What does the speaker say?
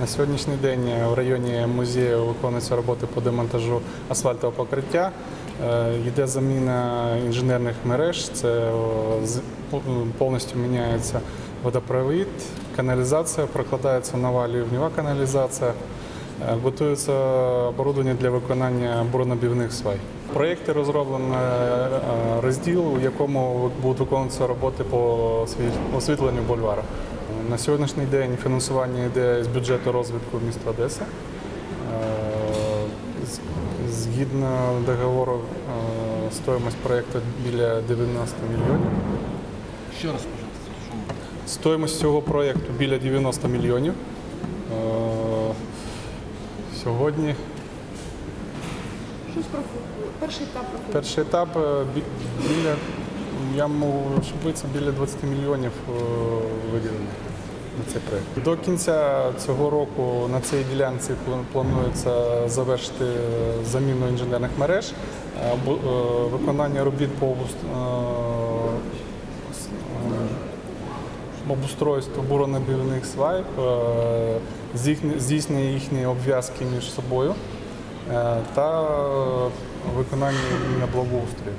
На сьогоднішній день в районі музею виконуються роботи по демонтажу асфальтового покриття. Е, Йде заміна інженерних мереж, це з- повністю міняється водопровід, каналізація, прокладається нова лівнева каналізація. Е, Готується оборудовання для виконання буронабівних свай. В проєкті розроблено е, розділ, у якому будуть виконуватися роботи по освіт- освітленню бульвару. На сьогоднішній день фінансування йде з бюджету розвитку міста Одеси. Е, Згідно договору, е, стоїмость проєкту біля 90 мільйонів. Ще раз, пожалуйста. Стоїмость цього проєкту біля 90 мільйонів. Е, Сьогодні Щось про. Перший етап про футбол. перший етап е, бі- біля, я можу ошибитися, біля 20 мільйонів е, виділено на цей проєкт. До кінця цього року на цій ділянці пла- планується завершити заміну інженерних мереж, е, бу- е, виконання робіт по обус- е, е, буронабивних буронабівних свай, е, здійснення їхньої обв'язки між собою е, та е, виконання на благоустрою.